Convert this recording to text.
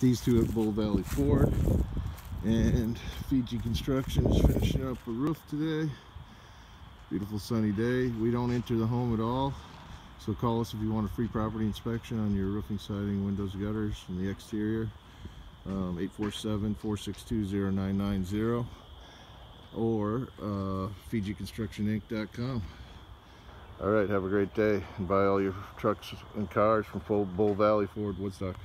These two at Bull Valley Ford. And Fiji Construction is finishing up a roof today. Beautiful sunny day. We don't enter the home at all. So call us if you want a free property inspection on your roofing, siding, windows, gutters, and the exterior. Um, 847-462-0990 or uh, FijiConstructionInc.com. All right, have a great day and buy all your trucks and cars from Bull Valley Ford Woodstock.